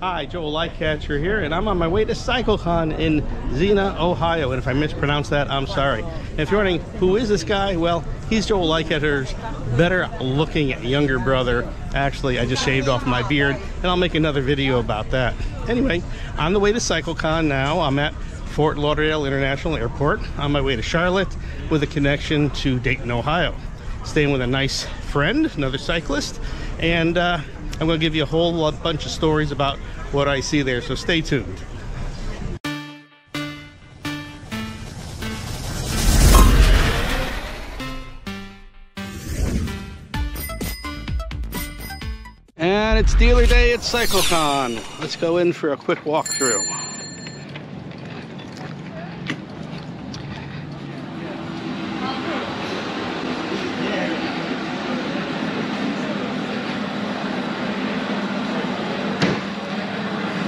Hi, Joel LikeCatcher here, and I'm on my way to CycleCon in Xena, Ohio. And if I mispronounce that, I'm sorry. And if you're wondering, who is this guy? Well, he's Joel LikeCatcher's better looking younger brother. Actually, I just shaved off my beard, and I'll make another video about that. Anyway, on the way to CycleCon now. I'm at Fort Lauderdale International Airport on my way to Charlotte with a connection to Dayton, Ohio. Staying with a nice friend, another cyclist, and uh, I'm going to give you a whole bunch of stories about what I see there, so stay tuned. And it's dealer day at CycleCon. Let's go in for a quick walkthrough.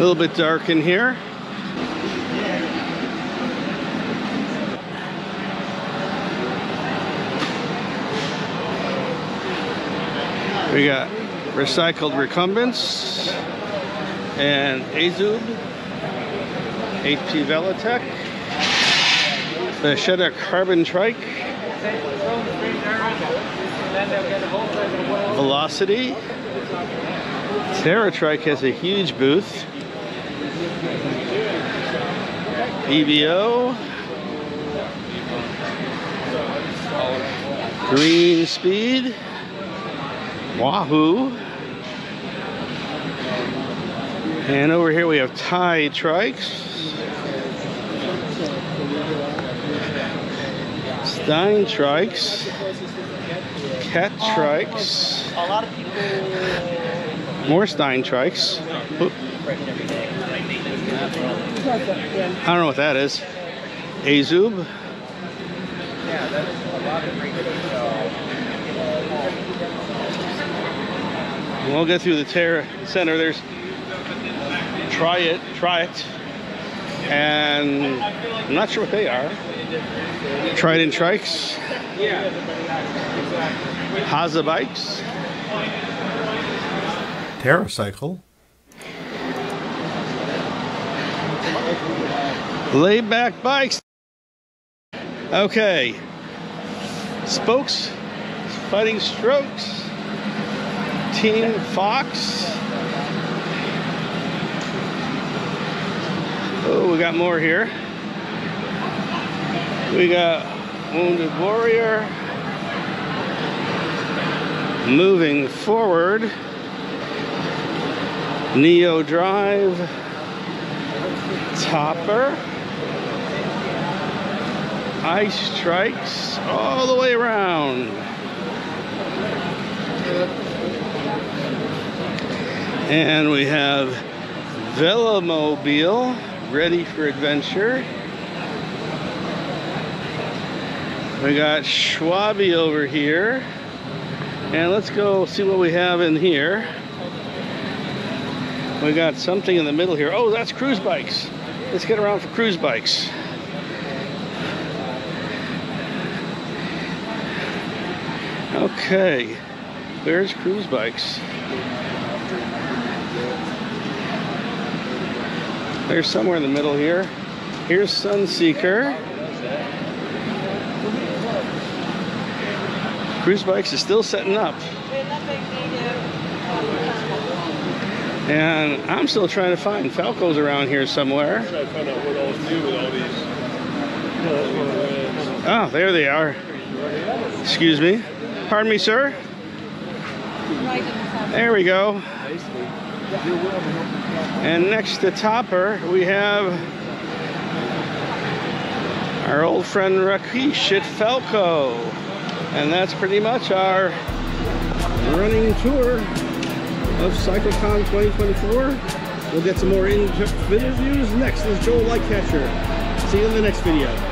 A little bit dark in here. We got recycled recumbents and Azub, HP Velotech, the Shedder Carbon Trike, Velocity, Terra Trike has a huge booth. EVO. Green Speed. Wahoo. And over here we have Tide Trikes. Stein Trikes. Cat Trikes. More Stein Trikes. I don't know what that is. Azub. Yeah, that is a lot of great We'll get through the Terra Center. There's Try It, Try It. And I'm not sure what they are. Trident Trikes. Yeah. Hase Bikes. TerraCycle. Laid back bikes. Okay. Spokes, Fighting Strokes, Team Fox. Oh, we got more here. We got Wounded Warrior. Moving forward. Neo Drive. Topper. ICE Trikes all the way around. And we have Velomobile ready for adventure. We got Schwabi over here. And let's go see what we have in here. We got something in the middle here. Oh, that's Cruzbikes. Let's get around for Cruzbikes. Okay, there's Cruzbikes. There's somewhere in the middle here. Here's Sunseeker. Cruzbikes is still setting up. And I'm still trying to find Falcos around here somewhere. Oh, there they are. Excuse me. Pardon me, sir. There we go. And next to Topper, we have our old friend Rakesh at Falco. And that's pretty much our running tour of CycleCon 2024. We'll get some more in-depth interviews next. Is Joel LikeCatcher. See you in the next video.